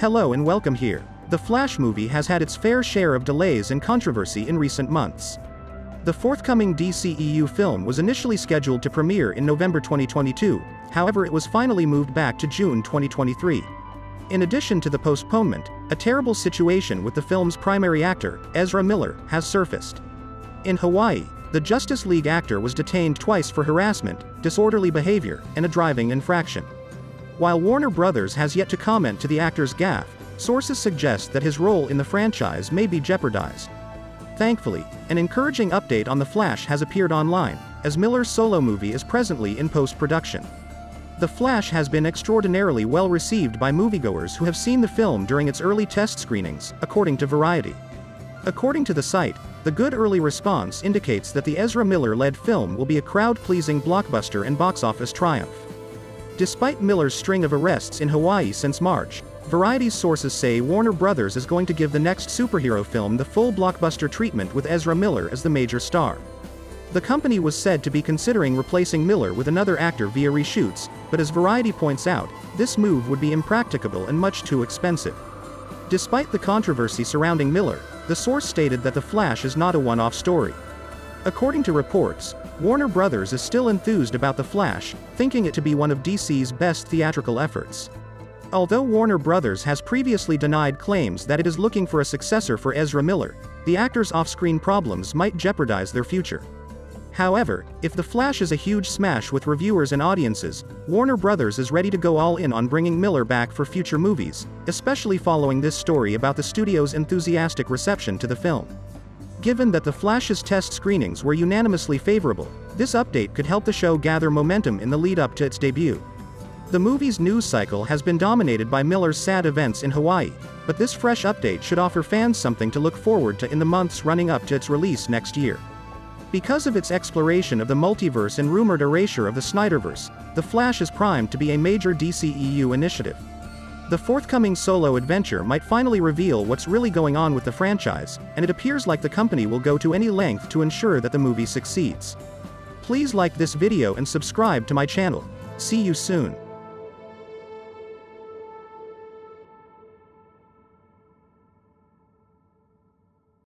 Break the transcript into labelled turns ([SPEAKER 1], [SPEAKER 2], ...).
[SPEAKER 1] Hello and welcome here. The Flash movie has had its fair share of delays and controversy in recent months. The forthcoming DCEU film was initially scheduled to premiere in November 2022, however, it was finally moved back to June 2023. In addition to the postponement, a terrible situation with the film's primary actor, Ezra Miller, has surfaced. In Hawaii, the Justice League actor was detained twice for harassment, disorderly behavior, and a driving infraction. While Warner Brothers has yet to comment to the actor's gaffe, sources suggest that his role in the franchise may be jeopardized. Thankfully, an encouraging update on The Flash has appeared online, as Miller's solo movie is presently in post-production. The Flash has been extraordinarily well received by moviegoers who have seen the film during its early test screenings, according to Variety. According to the site, the good early response indicates that the Ezra Miller-led film will be a crowd-pleasing blockbuster and box office triumph. Despite Miller's string of arrests in Hawaii since March, Variety's sources say Warner Brothers is going to give the next superhero film the full blockbuster treatment with Ezra Miller as the major star. The company was said to be considering replacing Miller with another actor via reshoots, but as Variety points out, this move would be impracticable and much too expensive. Despite the controversy surrounding Miller, the source stated that The Flash is not a one-off story. According to reports, Warner Brothers is still enthused about The Flash, thinking it to be one of DC's best theatrical efforts. Although Warner Brothers has previously denied claims that it is looking for a successor for Ezra Miller, the actor's off-screen problems might jeopardize their future. However, if The Flash is a huge smash with reviewers and audiences, Warner Brothers is ready to go all in on bringing Miller back for future movies, especially following this story about the studio's enthusiastic reception to the film. Given that The Flash's test screenings were unanimously favorable, this update could help the show gather momentum in the lead up to its debut. The movie's news cycle has been dominated by Miller's sad events in Hawaii, but this fresh update should offer fans something to look forward to in the months running up to its release next year. Because of its exploration of the multiverse and rumored erasure of the Snyderverse, The Flash is primed to be a major DCEU initiative. The forthcoming solo adventure might finally reveal what's really going on with the franchise, and it appears like the company will go to any length to ensure that the movie succeeds. Please like this video and subscribe to my channel. See you soon.